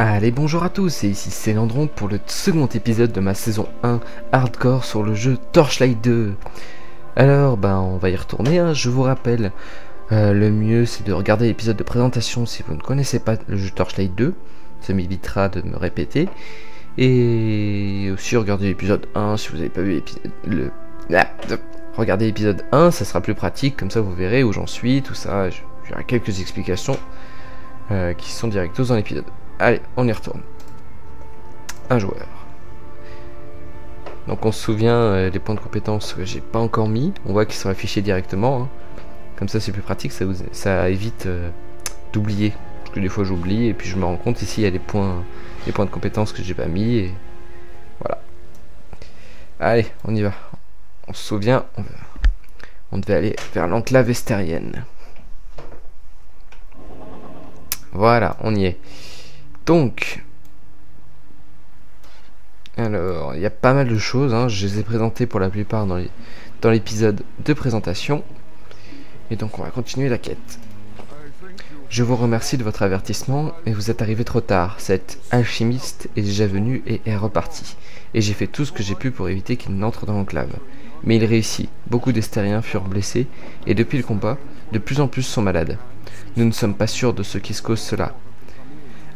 Allez bonjour à tous, et ici c'est Landron pour le second épisode de ma saison 1 hardcore sur le jeu Torchlight 2. Alors ben on va y retourner, hein. je vous rappelle, euh, le mieux c'est de regarder l'épisode de présentation si vous ne connaissez pas le jeu Torchlight 2, ça m'évitera de me répéter. Et aussi regarder l'épisode 1 si vous n'avez pas vu l'épisode... Le... Ah, regardez l'épisode 1, ça sera plus pratique, comme ça vous verrez où j'en suis, tout ça, j'aurai quelques explications euh, qui sont directos dans l'épisode. Allez, on y retourne. Un joueur. Donc on se souvient euh, des points de compétence que j'ai pas encore mis. On voit qu'ils sont affichés directement. Hein. Comme ça c'est plus pratique, ça, évite euh, d'oublier. Parce que des fois j'oublie et puis je me rends compte ici il y a des points, des points de compétence que j'ai pas mis. Voilà. Allez, on y va. On se souvient, on, on devait aller vers l'enclave estérienne. Voilà, on y est. Donc, alors, il y a pas mal de choses, hein. je les ai présentées pour la plupart dans l'épisode de présentation. Et donc on va continuer la quête. Je vous remercie de votre avertissement, mais vous êtes arrivé trop tard. Cet alchimiste est déjà venu et est reparti. Et j'ai fait tout ce que j'ai pu pour éviter qu'il n'entre dans l'enclave. Mais il réussit. Beaucoup d'estériens furent blessés, et depuis le combat, de plus en plus sont malades. Nous ne sommes pas sûrs de ce qui se cause cela.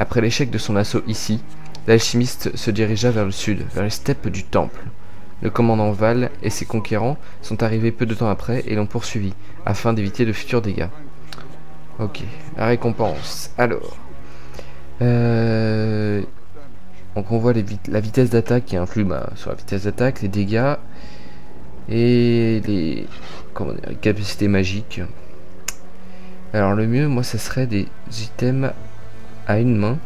Après l'échec de son assaut ici, l'alchimiste se dirigea vers le sud, vers les steppes du temple. Le commandant Val et ses conquérants sont arrivés peu de temps après et l'ont poursuivi, afin d'éviter de futurs dégâts. Ok, la récompense. Alors, euh, donc on voit la vitesse d'attaque qui influe bah, sur la vitesse d'attaque, les dégâts et les capacités magiques. Alors le mieux, moi, ça serait des items à une main.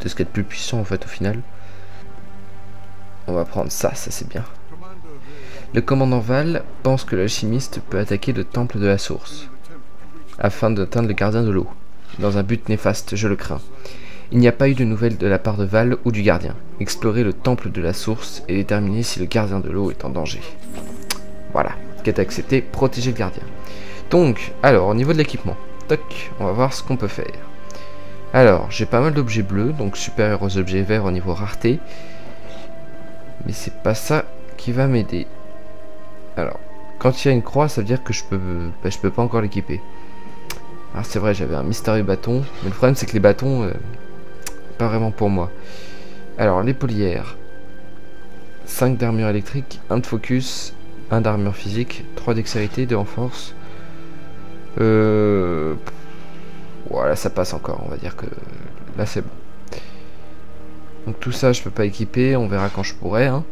C'est ce qui est le plus puissant en fait au final. On va prendre ça, ça c'est bien. Le commandant Val pense que l'alchimiste peut attaquer le temple de la source, afin d'atteindre le gardien de l'eau. Dans un but néfaste, je le crains. Il n'y a pas eu de nouvelles de la part de Val ou du gardien. Explorer le temple de la source et déterminer si le gardien de l'eau est en danger. Voilà, quête acceptée, protéger le gardien. Donc, alors, au niveau de l'équipement, toc, on va voir ce qu'on peut faire. Alors, j'ai pas mal d'objets bleus, donc supérieur aux objets verts au niveau rareté. Mais c'est pas ça qui va m'aider. Alors, quand il y a une croix, ça veut dire que je peux, je peux pas encore l'équiper. Alors c'est vrai, j'avais un mystérieux bâton, mais le problème c'est que les bâtons, euh, pas vraiment pour moi. Alors, les polières. 5 d'armure électrique, 1 de focus, 1 d'armure physique, 3 d'excellité, 2 en force. Euh... Voilà, ça passe encore. On va dire que là, c'est bon. Donc tout ça, je peux pas équiper. On verra quand je pourrai. Hein.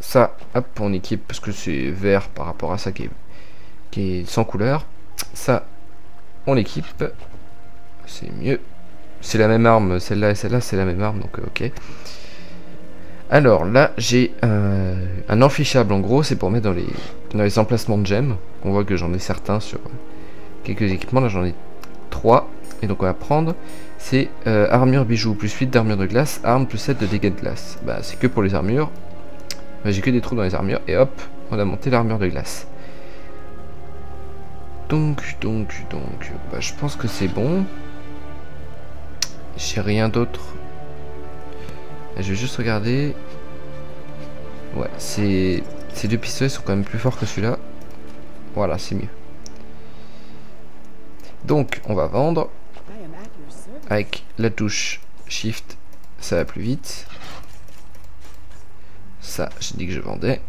Ça, hop, on équipe parce que c'est vert par rapport à ça qui est, sans couleur. Ça, on l'équipe. C'est mieux. C'est la même arme. Celle-là et celle-là, c'est la même arme. Donc, euh, ok. Alors là, j'ai euh, un enfichable en gros, c'est pour mettre dans les, dans les emplacements de gemmes. On voit que j'en ai certains sur, quelques équipements. Là, j'en ai 3. Et donc, on va prendre. C'est euh, armure bijoux plus 8 d'armure de glace, arme plus 7 de dégâts de glace. Bah, c'est que pour les armures. J'ai que des trous dans les armures. Et hop, on a monté l'armure de glace. Donc, donc, donc. Bah, je pense que c'est bon. J'ai rien d'autre. Je vais juste regarder. Ouais, c'est. Ces deux pistolets sont quand même plus forts que celui-là. Voilà, c'est mieux. Donc, on va vendre. Avec la touche Shift, ça va plus vite. Ça, j'ai dit que je vendais.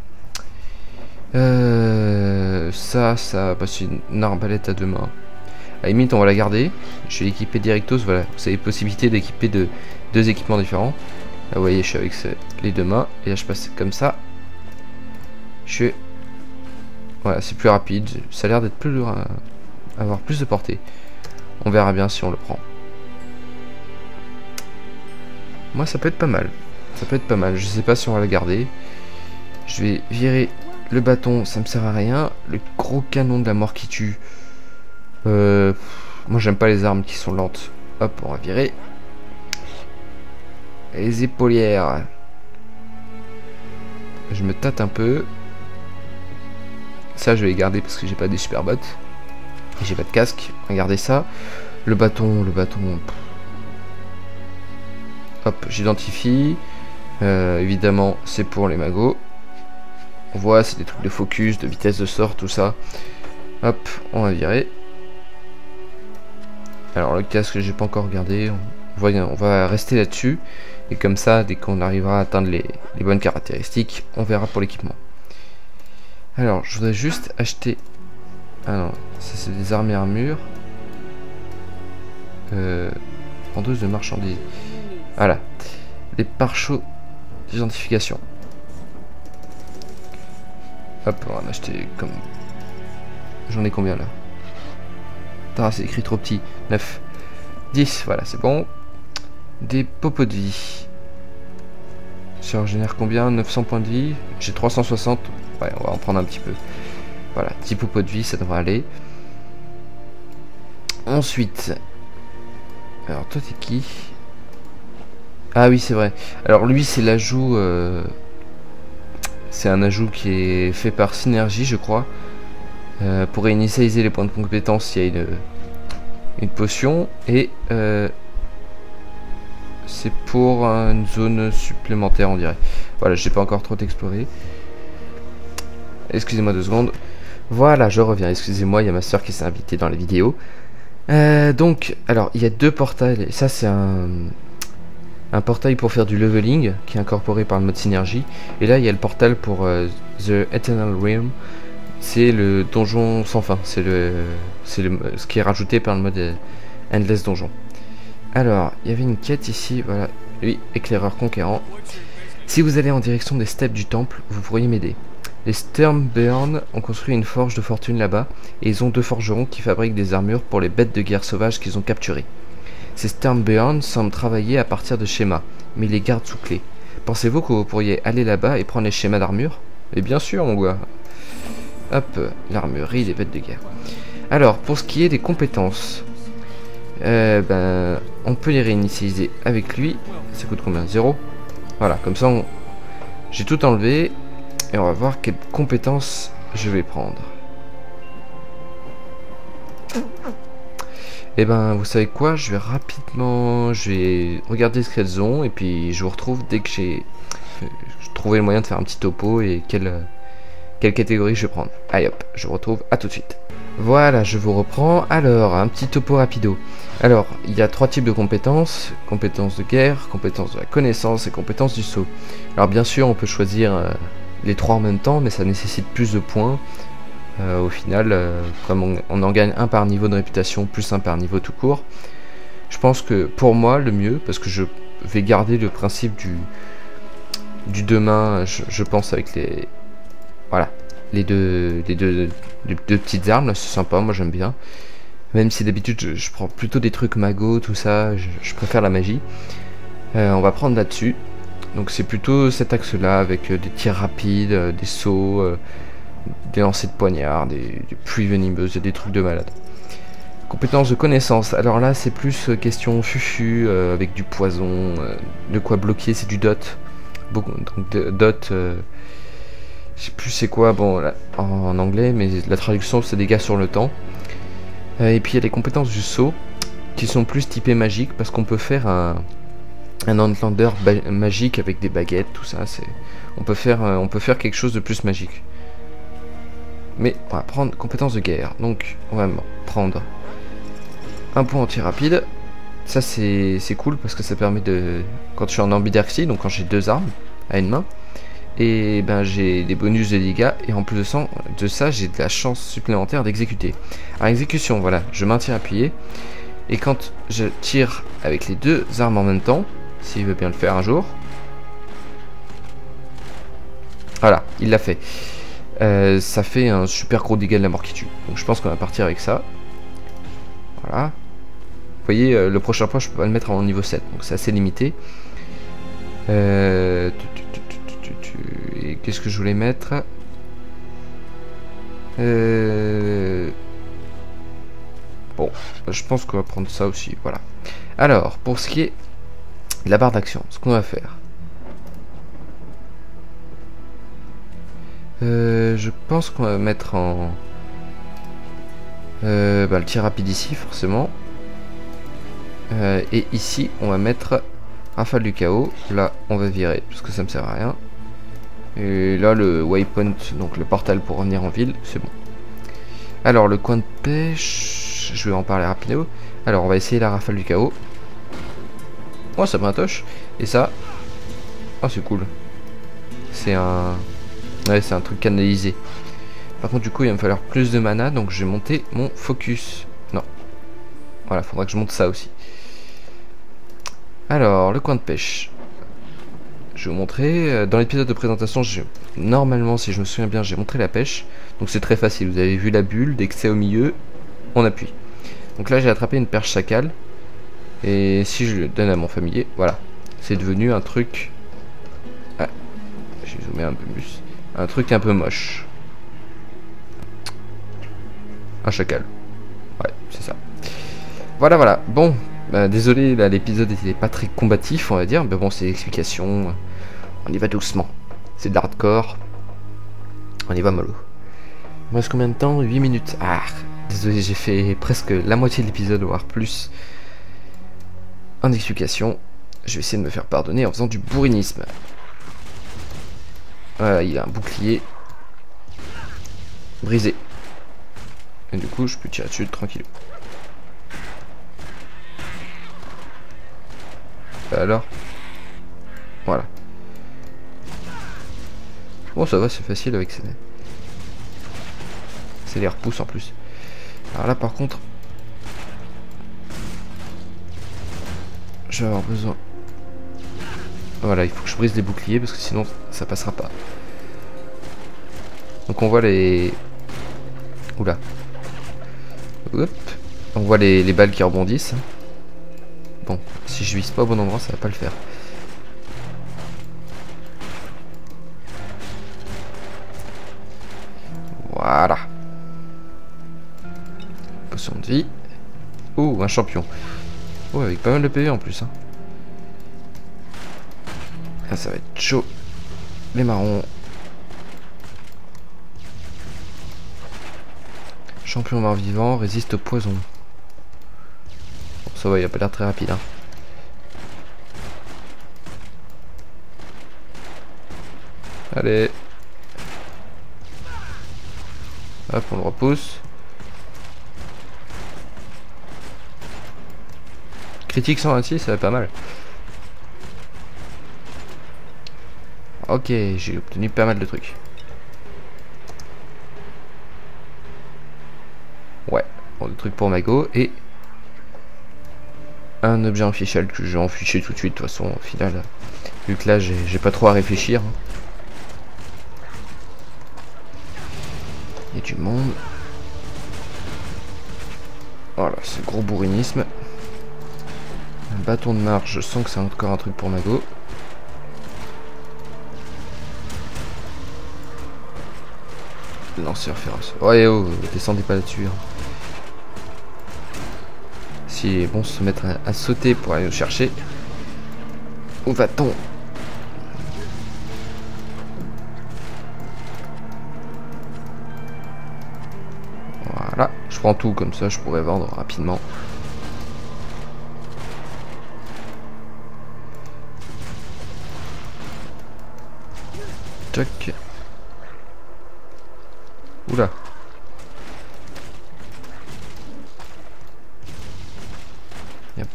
Euh, ça, ça, bah, c'est une arbalète à deux mains. À la limite, on va la garder. Je vais l'équiper directos. Voilà, vous avez possibilité d'équiper de deux équipements différents. Là, vous voyez, je suis avec les deux mains. Et là, je passe comme ça. Je suis... Voilà, c'est plus rapide. Ça a l'air d'être plus lourd avoir plus de portée. On verra bien si on le prend. Moi, ça peut être pas mal. Ça peut être pas mal. Je sais pas si on va le garder. Je vais virer le bâton, ça me sert à rien. Le gros canon de la mort qui tue. Euh, moi, j'aime pas les armes qui sont lentes. Hop, on va virer. Les épaulières. Je me tâte un peu. Ça, je vais garder parce que j'ai pas des super bottes. J'ai pas de casque. Regardez ça. Le bâton, le bâton. Hop, j'identifie. Euh, évidemment, c'est pour les magos. On voit, c'est des trucs de focus, de vitesse de sort, tout ça. Hop, on va virer. Alors le casque, j'ai pas encore regardé. On va rester là-dessus. Et comme ça, dès qu'on arrivera à atteindre les, bonnes caractéristiques, on verra pour l'équipement. Alors, je voudrais juste acheter... Ah non, ça c'est des armes et armures. Euh, de marchandises. Voilà. Les pare-chocs d'identification. Hop, on va en acheter comme... J'en ai combien là? Ah, c'est écrit trop petit. 9. 10, voilà, c'est bon. Des popos de vie. Ça génère combien? 900 points de vie. J'ai 360. Ouais, on va en prendre un petit peu. Voilà, 10 popos de vie, ça devrait aller. Ensuite. Alors, toi, t'es qui? Ah oui, c'est vrai. Alors, lui, c'est l'ajout... Euh, c'est un ajout qui est fait par Synergie, je crois. Euh, pour réinitialiser les points de compétence, il y a une, une potion. Et euh, c'est pour une zone supplémentaire, on dirait. Voilà, je n'ai pas encore trop exploré. Excusez-moi deux secondes. Voilà, je reviens. Excusez-moi, il y a ma soeur qui s'est invitée dans la vidéo. Euh, donc, alors, il y a deux portails. Ça, c'est un, portail pour faire du leveling, qui est incorporé par le mode synergie. Et là, il y a le portail pour euh, The Eternal Realm. C'est le donjon sans fin. C'est le, c'est ce qui est rajouté par le mode euh, Endless Donjon. Alors, il y avait une quête ici, voilà. Oui, éclaireur conquérant. Si vous allez en direction des steppes du temple, vous pourriez m'aider. Les Sturmburn ont construit une forge de fortune là-bas, et ils ont deux forgerons qui fabriquent des armures pour les bêtes de guerre sauvages qu'ils ont capturées. Ces Sturmburn semblent travailler à partir de schémas, mais ils les gardent sous clé. Pensez-vous que vous pourriez aller là-bas et prendre les schémas d'armure? Et bien sûr, mon gars. Hop, l'armurerie des bêtes de guerre. Alors, pour ce qui est des compétences, euh, ben, on peut les réinitialiser avec lui. Ça coûte combien? Zéro? Voilà, comme ça, j'ai tout enlevé. Et on va voir quelles compétences je vais prendre. Et eh ben, vous savez quoi? Je vais rapidement... Je vais regarder ce qu'elles ont. Et puis, je vous retrouve dès que j'ai trouvé le moyen de faire un petit topo et quelle, quelle catégorie je vais prendre. Allez hop, je vous retrouve à tout de suite. Voilà, je vous reprends. Alors, un petit topo rapido. Alors, il y a trois types de compétences. Compétences de guerre, compétences de la connaissance et compétences du saut. Alors bien sûr, on peut choisir euh, les trois en même temps, mais ça nécessite plus de points. Euh, au final, euh, comme on, en gagne un par niveau de réputation, plus un par niveau tout court, je pense que pour moi, le mieux, parce que je vais garder le principe du, du demain, je, pense avec les... Voilà, les deux, les deux, deux petites armes, c'est sympa, moi j'aime bien. Même si d'habitude je, prends plutôt des trucs mago, tout ça, je, préfère la magie. Euh, on va prendre là-dessus. Donc c'est plutôt cet axe-là avec euh, des tirs rapides, euh, des sauts, des lancers de poignards, des, pluies venimeuses, des trucs de malade. Compétences de connaissance. Alors là c'est plus question fufu avec du poison, de quoi bloquer, c'est du dot. Donc dot. je sais plus c'est quoi bon en anglais, mais la traduction c'est dégâts sur le temps. Euh, et puis il y a les compétences du saut qui sont plus typées magiques parce qu'on peut faire un, un Outlander magique avec des baguettes, tout ça. C'est, on peut faire, euh, on peut faire quelque chose de plus magique. Mais on va prendre compétences de guerre. Donc on va prendre un point anti rapide. Ça c'est cool parce que ça permet de quand je suis en ambidextrie, donc quand j'ai deux armes à une main, et ben j'ai des bonus de dégâts et en plus de ça, de ça j'ai de la chance supplémentaire d'exécuter. Alors exécution, voilà, je maintiens appuyé et quand je tire avec les deux armes en même temps, s'il veut bien le faire un jour, voilà, il l'a fait. Euh, ça fait un super gros dégât de la mort qui tue. Donc je pense qu'on va partir avec ça. Voilà. Vous voyez, euh, le prochain point, je peux pas le mettre en niveau 7, donc c'est assez limité. Euh, et qu'est-ce que je voulais mettre? Bon, je pense qu'on va prendre ça aussi, voilà. Alors, pour ce qui est la barre d'action, ce qu'on va faire. Euh, je pense qu'on va mettre en... Euh, bah, le tir rapide ici, forcément. et ici, on va mettre rafale du chaos. Là, on va virer parce que ça me sert à rien. Et là, le waypoint, donc le portal pour revenir en ville, c'est bon. Alors, le coin de pêche, je vais en parler rapidement. Alors, on va essayer la rafale du chaos. Oh, ça m'intoche. Et ça, oh, c'est cool. C'est un... C'est un truc canalisé. Par contre, du coup, il va me falloir plus de mana, donc je vais monter mon focus. Non. Voilà, faudra que je monte ça aussi. Alors, le coin de pêche. Je vais vous montrer. Euh, dans l'épisode de présentation, normalement, si je me souviens bien, j'ai montré la pêche. Donc c'est très facile. Vous avez vu la bulle, dès que c'est au milieu, on appuie. Donc là, j'ai attrapé une perche chacal. Et si je le donne à mon familier, voilà. C'est devenu un truc... Ah, j'ai zoomé un peu plus. Un truc un peu moche. Un chacal. Ouais, c'est ça. Voilà, voilà. Bon, bah, désolé, l'épisode n'était pas très combatif, on va dire. Mais bon, c'est l'explication. On y va doucement. C'est de l'hardcore. On y va mollo. Il me reste combien de temps? 8 minutes. Ah, désolé, j'ai fait presque la moitié de l'épisode, voire plus. En explication, je vais essayer de me faire pardonner en faisant du bourrinisme. Voilà, il a un bouclier brisé. Et du coup, je peux tirer dessus tranquille. Alors Voilà. Bon, ça va, c'est facile avec ces... C'est les repousses en plus. Alors là, par contre... Avoir besoin... Voilà, il faut que je brise des boucliers parce que sinon, ça passera pas. Donc on voit les... Oula. On voit les, balles qui rebondissent. Bon, si je vise pas au bon endroit, ça va pas le faire. Voilà. Potion de vie. Oh, un champion. Oh, avec pas mal de PV en plus. Hein. Ah, ça va être chaud. Les marrons. Champion mort vivant, résiste au poison. Bon, ça va, il a pas l'air très rapide. Hein. Allez. Hop, on le repousse. Critique 126, ça va pas mal. Ok, j'ai obtenu pas mal de trucs. Ouais, bon, le truc pour Mago et un objet officiel que je vais enficher tout de suite de toute façon au final vu que là j'ai pas trop à réfléchir hein. il y a du monde voilà c'est gros bourrinisme bâton de marche je sens que c'est encore un truc pour Mago. Lanceur féroce. Ouais oh descendez pas là-dessus hein. Si bon se mettre à, sauter pour aller nous chercher. Où va-t-on? Voilà, je prends tout comme ça, je pourrais vendre rapidement. Oula.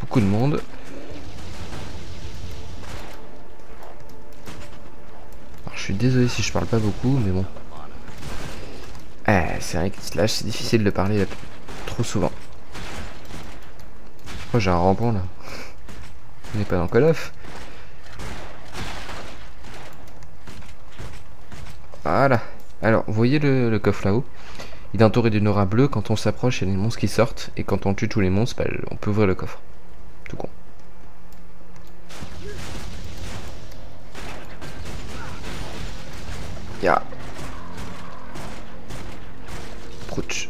beaucoup de monde. Alors, je suis désolé si je parle pas beaucoup, mais bon. Eh, c'est vrai que Slash, c'est difficile de parler trop souvent. Oh, j'ai un rampant là. On n'est pas dans Call of. Voilà. Alors, vous voyez le, coffre là-haut? Il est entouré d'une aura bleue. Quand on s'approche, il y a des monstres qui sortent. Et quand on tue tous les monstres, bah, on peut ouvrir le coffre. Tout con. Ya. Prouch.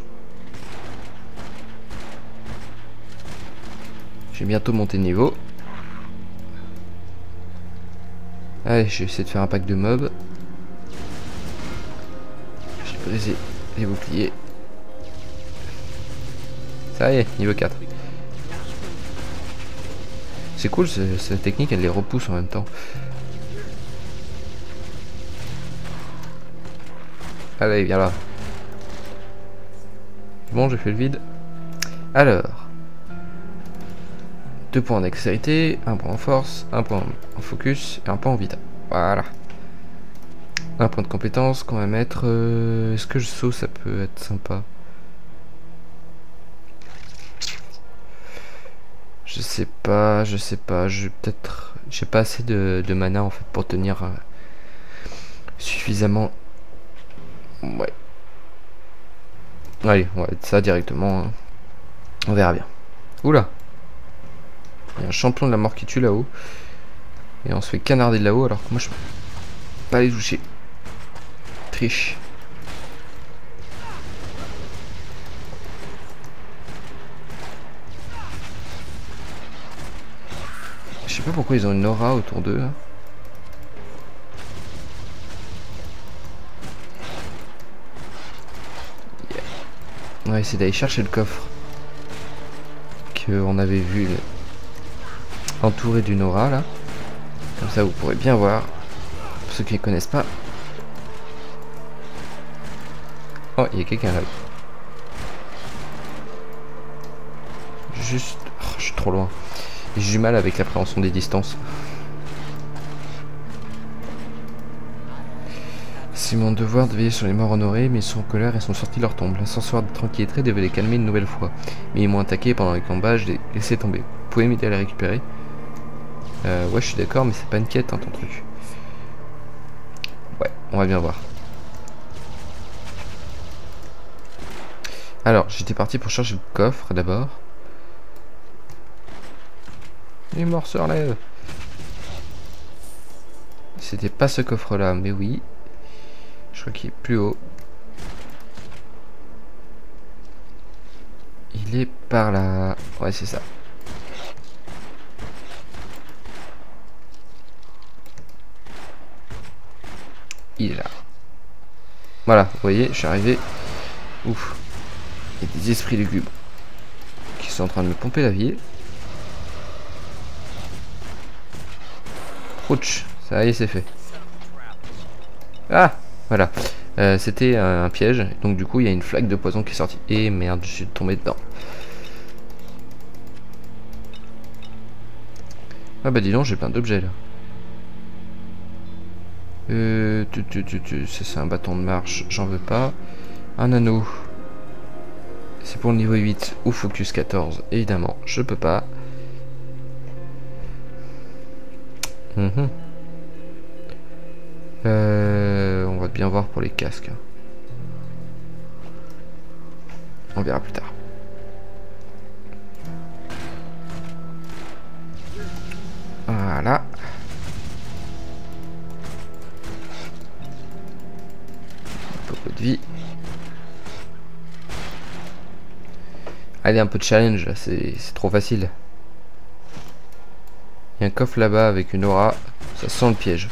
J'ai bientôt monté niveau. Allez, je vais essayer de faire un pack de mobs. Les boucliers. Ça y est, niveau 4. C'est cool, cette technique, elle les repousse en même temps. Allez, viens là. Bon, j'ai fait le vide. Alors. Deux points en dextérité, un point en force, un point en focus et un point en vita. Voilà. Un point de compétence qu'on va mettre. Euh, est-ce que je saute Ça peut être sympa? Je sais pas, je sais pas. Je peut-être. J'ai pas assez de, mana en fait pour tenir euh, suffisamment. Ouais. Allez, on va être ça directement. Hein. On verra bien. Oula Il y a un champion de la mort qui tue là-haut. Et on se fait canarder de là-haut alors que moi je peux pas les toucher. Je sais pas pourquoi ils ont une aura autour d'eux. On va essayer d'aller chercher le coffre qu'on avait vu entouré d'une aura là. Comme ça vous pourrez bien voir. Pour ceux qui ne connaissent pas. Oh, il y a quelqu'un là. Juste... Oh, je suis trop loin. J'ai du mal avec l'appréhension des distances. C'est mon devoir de veiller sur les morts honorés, mais ils sont en colère et sont sortis de leur tombe. L'ascenseur de tranquillité devait les calmer une nouvelle fois. Mais ils m'ont attaqué pendant les combats, je les laissé tomber. Vous pouvez m'aider à les récupérer? Euh, Ouais, je suis d'accord, mais c'est pas une quête, hein, ton truc. Ouais, on va bien voir. Alors, j'étais parti pour chercher le coffre d'abord. Les morts se relèvent. C'était pas ce coffre là, mais oui. Je crois qu'il est plus haut. Il est par là. Ouais, c'est ça. Il est là. Voilà, vous voyez, je suis arrivé. Ouf. Il y a des esprits lugubres qui sont en train de me pomper la ville. Ouch, ça y est, c'est fait. Ah Voilà. Euh, c'était un, piège. Donc du coup, il y a une flaque de poison qui est sortie. Et merde, je suis tombé dedans. Ah bah dis donc, j'ai plein d'objets là. Euh, c'est un bâton de marche, j'en veux pas. Un anneau. C'est pour le niveau 8 ou focus 14, évidemment, je peux pas. Mhm. Euh, on va bien voir pour les casques. On verra plus tard. Allez, un peu de challenge, c'est trop facile. Il y a un coffre là-bas avec une aura. Ça sent le piège.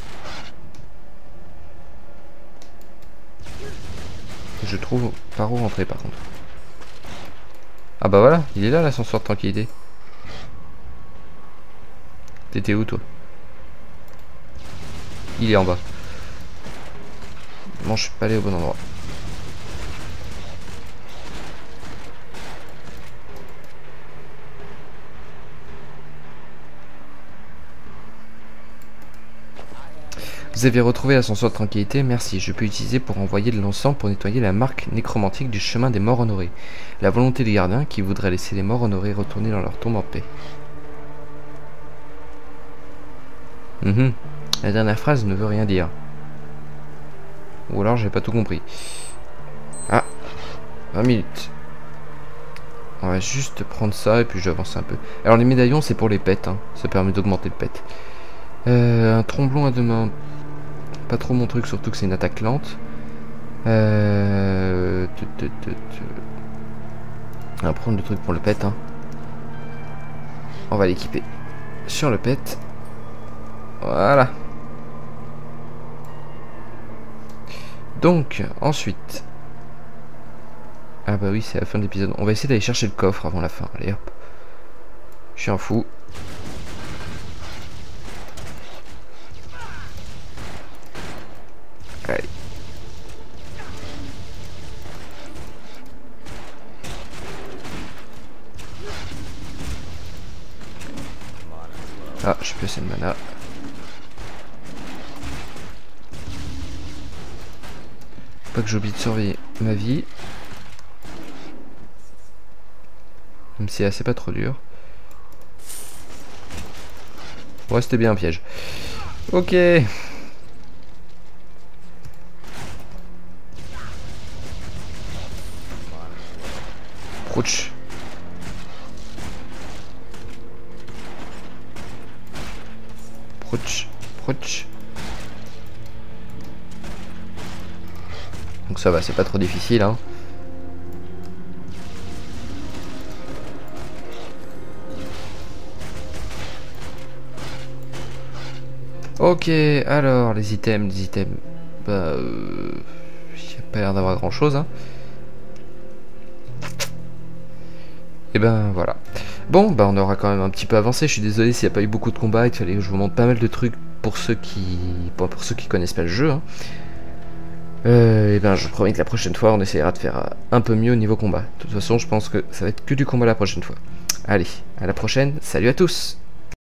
Je trouve par où rentrer par contre. Ah bah voilà, il est là l'ascenseur de tranquillité. T'étais où toi? Il est en bas. Non, je suis pas allé au bon endroit. Vous avez retrouvé l'ascenseur de tranquillité, merci. Je peux utiliser pour envoyer de l'encens pour nettoyer la marque nécromantique du chemin des morts honorés. La volonté des gardiens qui voudraient laisser les morts honorés retourner dans leur tombe en paix. Mhm. La dernière phrase ne veut rien dire. Ou alors j'ai pas tout compris. Ah 20 minutes. On va juste prendre ça et puis j'avance un peu. Alors les médaillons c'est pour les pets, hein. ça permet d'augmenter le pet. Euh, un tromblon à deux mains pas trop mon truc, surtout que c'est une attaque lente. Euh... On va prendre le truc pour le pet. Hein. On va l'équiper sur le pet. Voilà. Donc, ensuite... Ah bah oui, c'est la fin de l'épisode. On va essayer d'aller chercher le coffre avant la fin. Allez hop. Je suis un fou. Ah, je peux assez de mana. Pas que j'oublie de surveiller ma vie. Même si c'est pas trop dur. Ouais, c'était bien un piège. Ok. Donc ça va, c'est pas trop difficile, hein. Ok, alors les items, les items, bah, euh, il a pas l'air d'avoir grand chose. Hein. Et ben voilà. Bon, bah on aura quand même un petit peu avancé. Je suis désolé s'il n'y a pas eu beaucoup de combats. Il fallait que je vous montre pas mal de trucs pour ceux qui, pour, connaissent pas le jeu. Hein. Euh, et ben je promets que la prochaine fois on essaiera de faire un peu mieux au niveau combat. De toute façon, je pense que ça va être que du combat la prochaine fois. Allez, à la prochaine. Salut à tous.